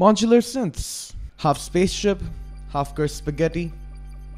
Modular synths. Half spaceship, half cursed spaghetti,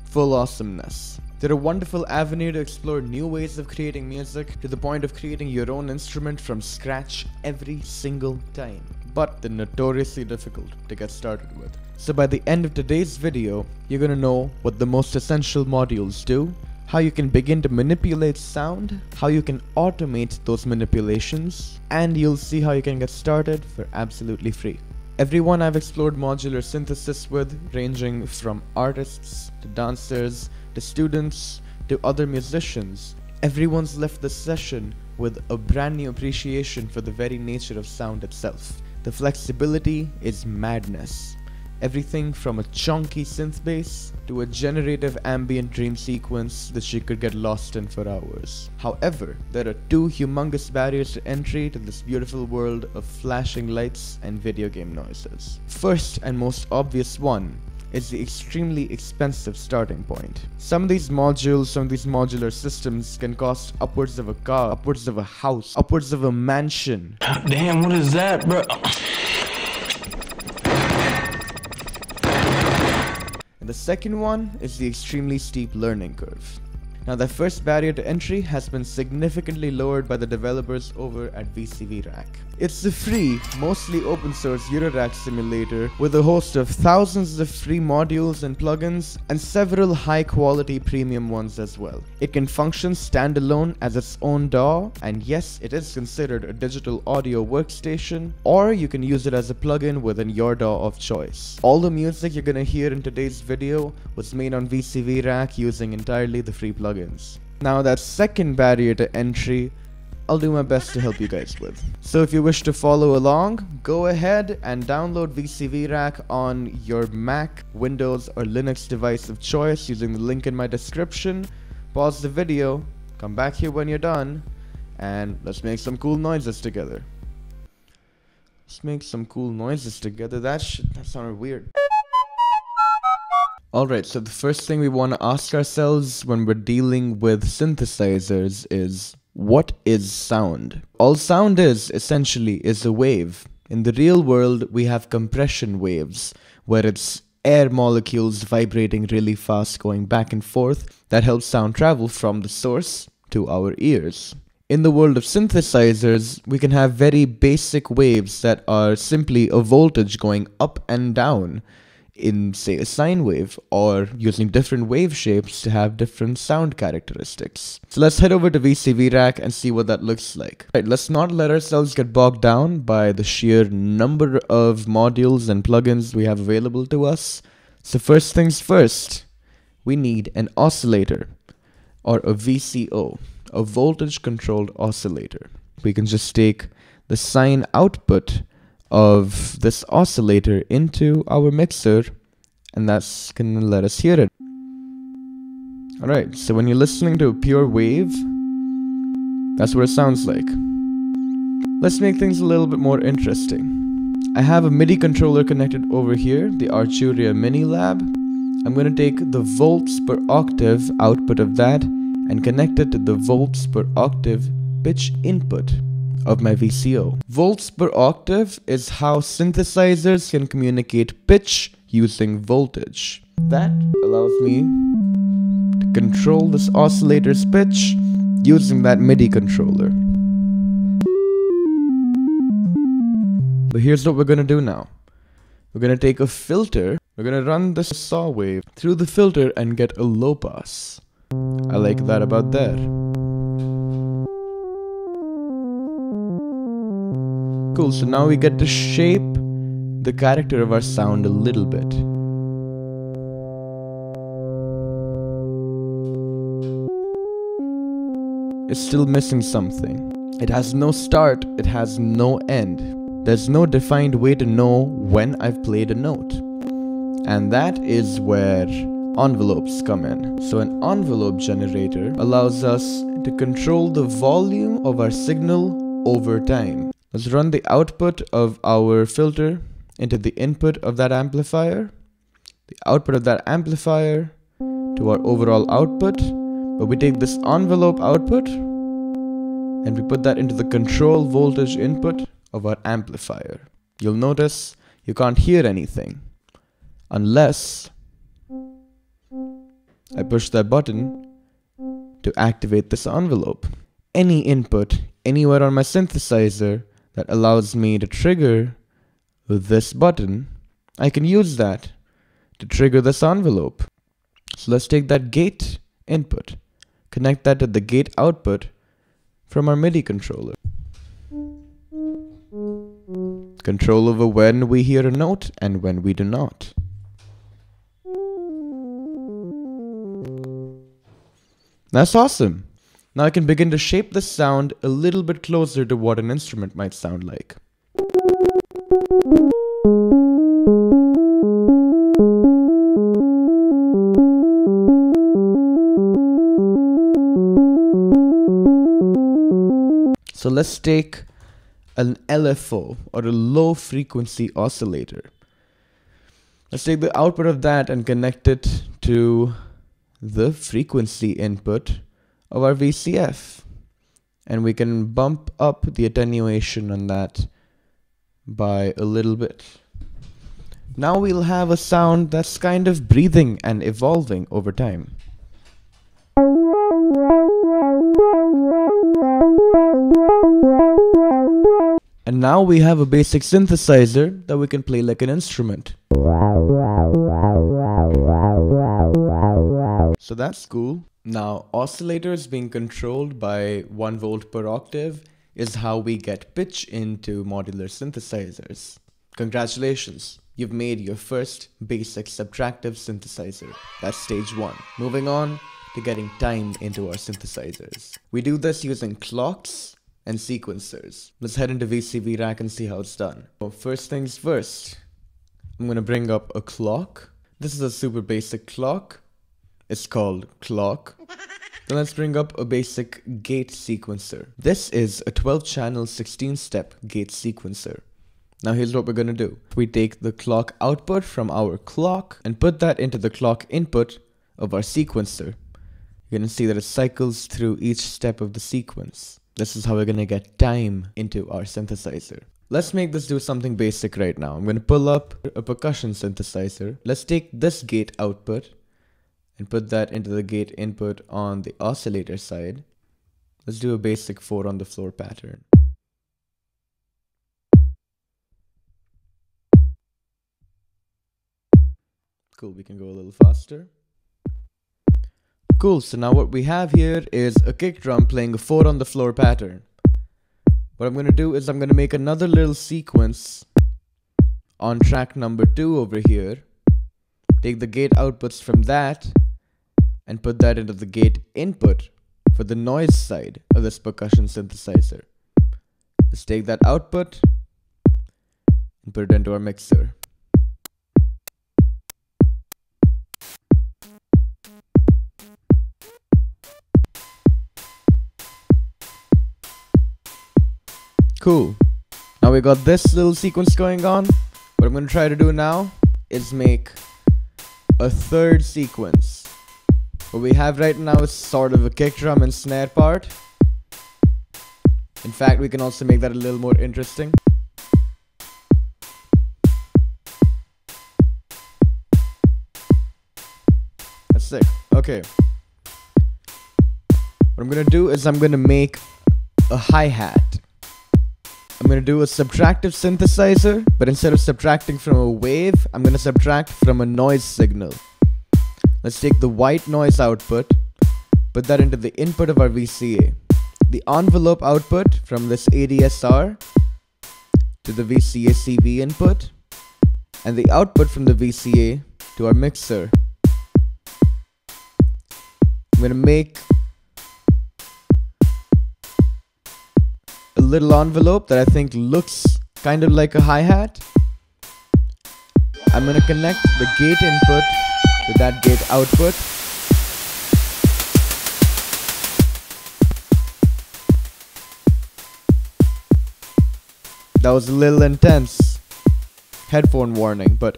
full awesomeness. They're a wonderful avenue to explore new ways of creating music to the point of creating your own instrument from scratch every single time. But they're notoriously difficult to get started with. So by the end of today's video, you're gonna know what the most essential modules do, how you can begin to manipulate sound, how you can automate those manipulations, and you'll see how you can get started for absolutely free. Everyone I've explored modular synthesis with, ranging from artists to dancers to students to other musicians, everyone's left the session with a brand new appreciation for the very nature of sound itself. The flexibility is madness. Everything from a chunky synth bass to a generative ambient dream sequence that she could get lost in for hours. However, there are two humongous barriers to entry to this beautiful world of flashing lights and video game noises. First and most obvious one is the extremely expensive starting point. Some of these modules, some of these modular systems can cost upwards of a car, upwards of a house, upwards of a mansion. Damn, what is that, bro? And the second one is the extremely steep learning curve. Now the first barrier to entry has been significantly lowered by the developers over at VCV Rack. It's a free, mostly open source Eurorack simulator with a host of thousands of free modules and plugins and several high quality premium ones as well. It can function standalone as its own DAW and yes it is considered a digital audio workstation or you can use it as a plugin within your DAW of choice. All the music you're gonna hear in today's video was made on VCV Rack using entirely the free plugins. Now that second barrier to entry I'll do my best to help you guys with. So if you wish to follow along, go ahead and download VCV Rack on your Mac, Windows, or Linux device of choice using the link in my description. Pause the video, come back here when you're done, and let's make some cool noises together. Let's make some cool noises together. That should that sounded weird. Alright, so the first thing we want to ask ourselves when we're dealing with synthesizers is what is sound? All sound is, essentially, is a wave. In the real world, we have compression waves, where it's air molecules vibrating really fast going back and forth that helps sound travel from the source to our ears. In the world of synthesizers, we can have very basic waves that are simply a voltage going up and down in say a sine wave or using different wave shapes to have different sound characteristics. So let's head over to VCV Rack and see what that looks like. Right, let's not let ourselves get bogged down by the sheer number of modules and plugins we have available to us. So first things first, we need an oscillator or a VCO, a voltage controlled oscillator. We can just take the sine output of this oscillator into our mixer and that's gonna let us hear it. Alright, so when you're listening to a pure wave, that's what it sounds like. Let's make things a little bit more interesting. I have a MIDI controller connected over here, the Arturia MiniLab. I'm gonna take the volts per octave output of that and connect it to the volts per octave pitch input of my VCO. Volts per octave is how synthesizers can communicate pitch using voltage. That allows me to control this oscillator's pitch using that MIDI controller. But here's what we're gonna do now. We're gonna take a filter, we're gonna run this saw wave through the filter and get a low pass. I like that about that. Cool, so now we get to shape the character of our sound a little bit. It's still missing something. It has no start, it has no end. There's no defined way to know when I've played a note. And that is where envelopes come in. So an envelope generator allows us to control the volume of our signal over time. Let's run the output of our filter into the input of that amplifier, the output of that amplifier to our overall output. But we take this envelope output and we put that into the control voltage input of our amplifier. You'll notice you can't hear anything. Unless I push that button to activate this envelope. Any input anywhere on my synthesizer that allows me to trigger this button, I can use that to trigger this envelope. So let's take that gate input, connect that to the gate output from our MIDI controller. Control over when we hear a note and when we do not. That's awesome. Now I can begin to shape the sound a little bit closer to what an instrument might sound like. So let's take an LFO or a low frequency oscillator. Let's take the output of that and connect it to the frequency input of our VCF. And we can bump up the attenuation on that by a little bit. Now we'll have a sound that's kind of breathing and evolving over time. And now we have a basic synthesizer that we can play like an instrument. So that's cool. Now, oscillators being controlled by 1 volt per octave is how we get pitch into modular synthesizers. Congratulations, you've made your first basic subtractive synthesizer. That's stage 1. Moving on to getting time into our synthesizers. We do this using clocks and sequencers. Let's head into VCV Rack and see how it's done. So first things first, I'm gonna bring up a clock. This is a super basic clock. It's called clock. Then let's bring up a basic gate sequencer. This is a 12 channel 16 step gate sequencer. Now here's what we're gonna do. We take the clock output from our clock and put that into the clock input of our sequencer. You're gonna see that it cycles through each step of the sequence. This is how we're gonna get time into our synthesizer. Let's make this do something basic right now. I'm gonna pull up a percussion synthesizer. Let's take this gate output and put that into the gate input on the oscillator side. Let's do a basic 4 on the floor pattern. Cool, we can go a little faster. Cool, so now what we have here is a kick drum playing a 4 on the floor pattern. What I'm going to do is I'm going to make another little sequence on track number 2 over here. Take the gate outputs from that and put that into the gate input for the noise side of this percussion synthesizer. Let's take that output and put it into our mixer. Cool. Now we got this little sequence going on. What I'm going to try to do now is make a third sequence. What we have right now is sort of a kick drum and snare part. In fact, we can also make that a little more interesting. That's sick. Okay. What I'm gonna do is I'm gonna make a hi-hat. I'm gonna do a subtractive synthesizer, but instead of subtracting from a wave, I'm gonna subtract from a noise signal. Let's take the white noise output, put that into the input of our VCA. The envelope output from this ADSR to the VCA CV input, and the output from the VCA to our mixer. I'm gonna make a little envelope that I think looks kind of like a hi-hat. I'm going to connect the gate input to that gate output. That was a little intense. Headphone warning, but...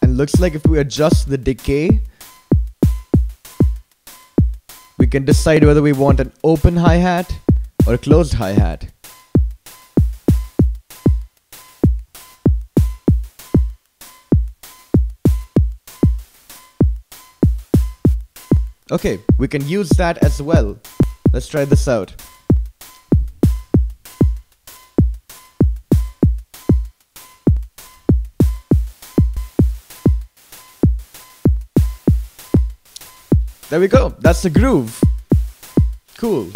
And looks like if we adjust the decay we can decide whether we want an open hi-hat or a closed hi-hat. Okay, we can use that as well. Let's try this out. There we go. That's the groove. Cool.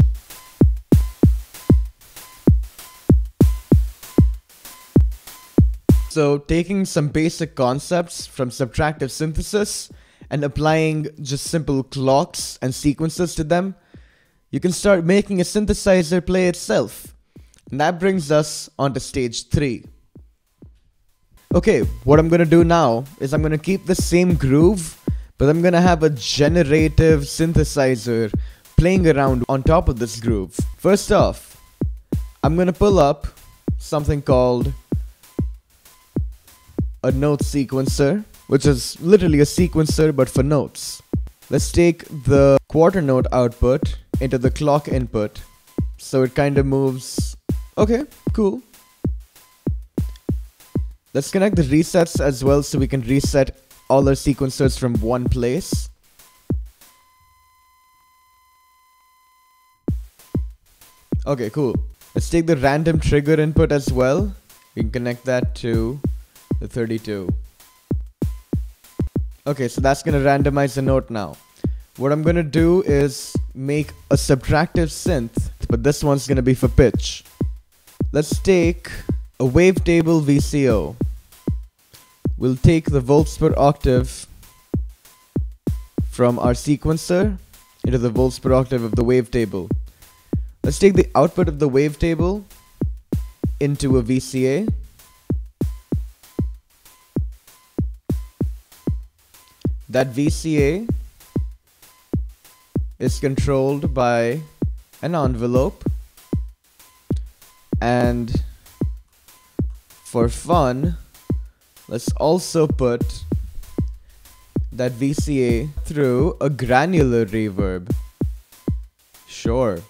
So, taking some basic concepts from subtractive synthesis and applying just simple clocks and sequences to them, you can start making a synthesizer play itself. And that brings us onto stage 3. Okay, what I'm gonna do now is I'm gonna keep the same groove, but I'm gonna have a generative synthesizer playing around on top of this groove. First off, I'm gonna pull up something called a note sequencer, which is literally a sequencer but for notes. Let's take the quarter note output into the clock input. So it kind of moves. Okay, cool. Let's connect the resets as well so we can reset all our sequencers from one place. Okay, cool. Let's take the random trigger input as well. We can connect that to the 32. Okay, so that's gonna randomize the note now. What I'm gonna do is make a subtractive synth, but this one's gonna be for pitch. Let's take a wavetable VCO. We'll take the volts per octave from our sequencer into the volts per octave of the wavetable. Let's take the output of the wavetable into a VCA. That VCA is controlled by an envelope and for fun let's also put that VCA through a granular reverb. Sure.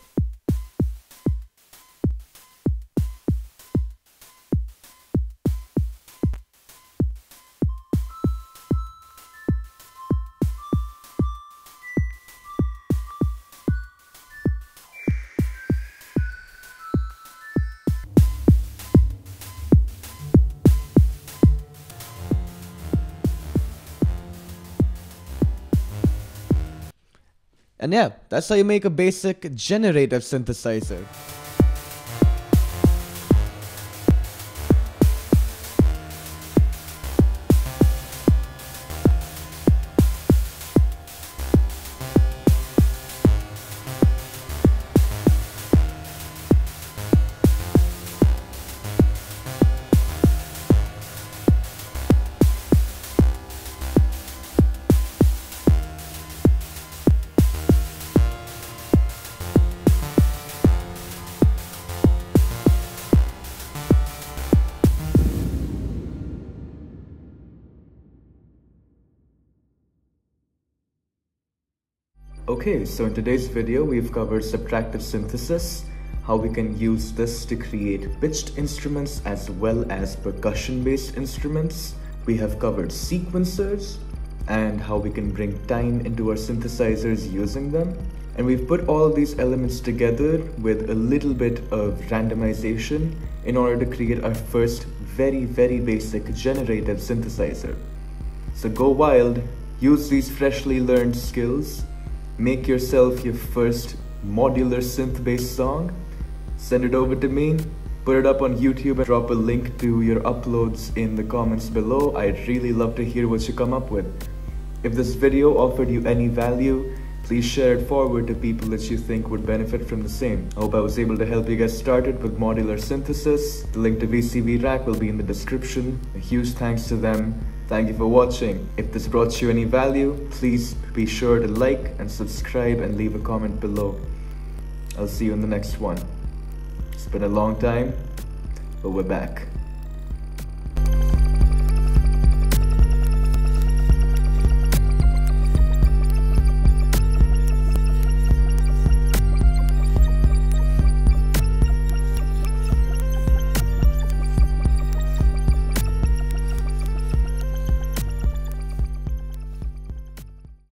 And yeah, that's how you make a basic generative synthesizer. Okay, so in today's video we've covered subtractive synthesis, how we can use this to create pitched instruments as well as percussion based instruments. We have covered sequencers and how we can bring time into our synthesizers using them. And we've put all these elements together with a little bit of randomization in order to create our first very, very basic generative synthesizer. So go wild, use these freshly learned skills make yourself your first modular synth based song, send it over to me, put it up on YouTube and drop a link to your uploads in the comments below. I'd really love to hear what you come up with. If this video offered you any value, please share it forward to people that you think would benefit from the same. I hope I was able to help you get started with modular synthesis. The link to VCV Rack will be in the description. A huge thanks to them. Thank you for watching. If this brought you any value, please be sure to like and subscribe and leave a comment below. I'll see you in the next one. It's been a long time, but we're back.